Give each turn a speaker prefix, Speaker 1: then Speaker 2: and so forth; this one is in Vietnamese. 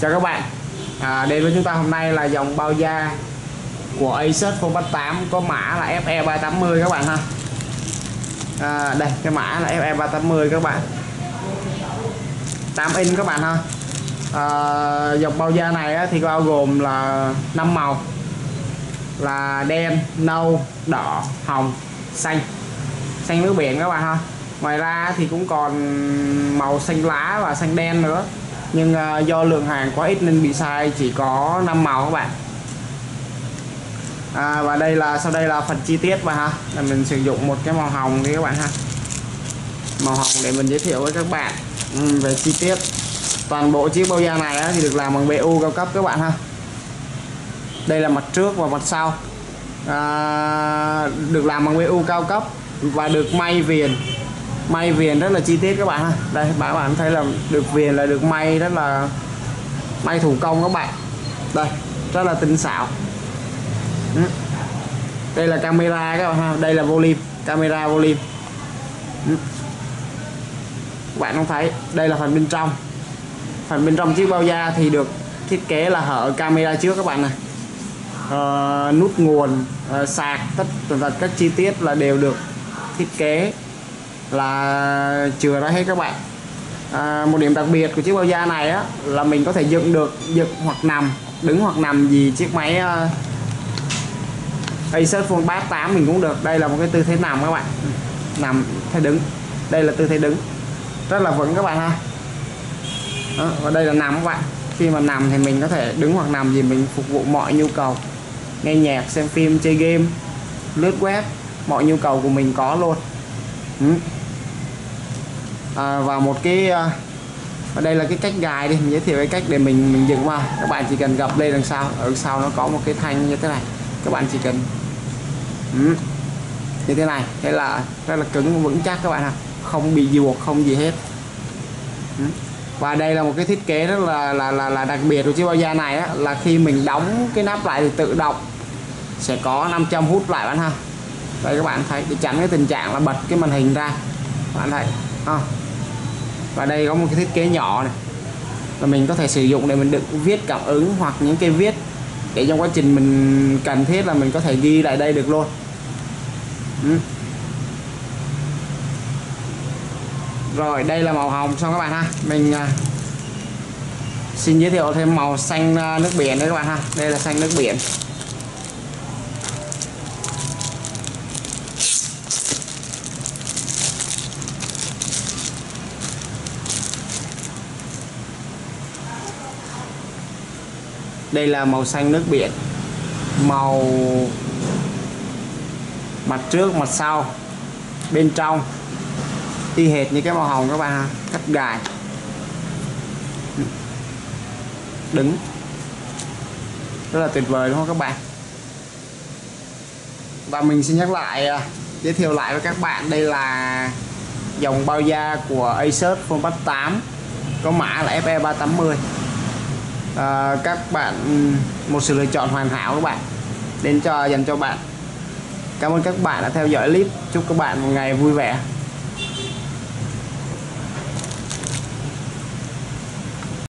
Speaker 1: chào các bạn. À, đến với chúng ta hôm nay là dòng bao da của Asus Combat 8 có mã là FE380 các bạn ha. À, đây cái mã là FE380 các bạn. 8 inch các bạn ha. À, dòng bao da này thì bao gồm là 5 màu. Là đen nâu đỏ hồng xanh. Xanh nước biển các bạn ha. Ngoài ra thì cũng còn màu xanh lá và xanh đen nữa nhưng uh, do lượng hàng quá ít nên bị sai chỉ có 5 màu các bạn. À, và đây là sau đây là phần chi tiết và ha. Là mình sử dụng một cái màu hồng đi các bạn ha. Màu hồng để mình giới thiệu với các bạn. Ừ, về chi tiết. Toàn bộ chiếc bao da này á, thì được làm bằng BU cao cấp các bạn ha. Đây là mặt trước và mặt sau. À, được làm bằng BU cao cấp và được may viền may viền rất là chi tiết các bạn ha. Đây bạn bạn thấy là được viền là được may rất là may thủ công các bạn. Đây rất là tinh xảo. Ừ. Đây là camera các bạn ha. Đây là volume camera volume. Ừ. Các bạn không thấy đây là phần bên trong. Phần bên trong chiếc bao da thì được thiết kế là hở camera trước các bạn này uh, ờ, nút nguồn uh, sạc tất tần tật các chi tiết là đều được thiết kế là chừa ra hết các bạn. À, một điểm đặc biệt của chiếc bao da này á, là mình có thể dựng được dựng hoặc nằm đứng hoặc nằm gì chiếc máy uh, Acer Phone 38 mình cũng được. Đây là một cái tư thế nằm các bạn. Nằm thế đứng. Đây là tư thế đứng. Rất là vững các bạn ha. Đó, và đây là nằm các bạn. Khi mà nằm thì mình có thể đứng hoặc nằm gì mình phục vụ mọi nhu cầu. Nghe nhạc xem phim chơi game lướt web mọi nhu cầu của mình có luôn. Ừ à, và một cái ở đây là cái cách gài đi mình giới thiệu cái cách để mình mình dựng vào. Các bạn chỉ cần gập lên đằng sau ở sau nó có một cái thanh như thế này. Các bạn chỉ cần ừ, như thế này. Thế là rất là cứng vững chắc các bạn ạ. Không bị ruột không gì hết. Ừ. và đây là một cái thiết kế rất là là là, là đặc biệt của chiếc bao da này á, là khi mình đóng cái nắp lại thì tự động sẽ có 500 hút lại bạn ha. Đây các bạn thấy để tránh cái tình trạng là bật cái màn hình ra. Bạn thấy à, và đây có một cái thiết kế nhỏ này. Là mình có thể sử dụng để mình đựng viết cảm ứng hoặc những cái viết để trong quá trình mình cần thiết là mình có thể ghi lại đây được luôn. Ừ. rồi đây là màu hồng. Xong các bạn ha. Mình uh, xin giới thiệu thêm màu xanh uh, nước biển đấy các bạn ha. Đây là xanh nước biển. Đây là màu xanh nước biển. Màu mặt trước, mặt sau, bên trong. Y hệt như cái màu hồng các bạn ha, cắt gài. Đứng. Rất là tuyệt vời đúng không các bạn? Và mình xin nhắc lại à, giới thiệu lại với các bạn, đây là dòng bao da của Asus Phone 8 có mã là FE380 à, các bạn một sự lựa chọn hoàn hảo các bạn đến cho dành cho bạn. Cảm ơn các bạn đã theo dõi clip. Chúc các bạn một ngày vui vẻ.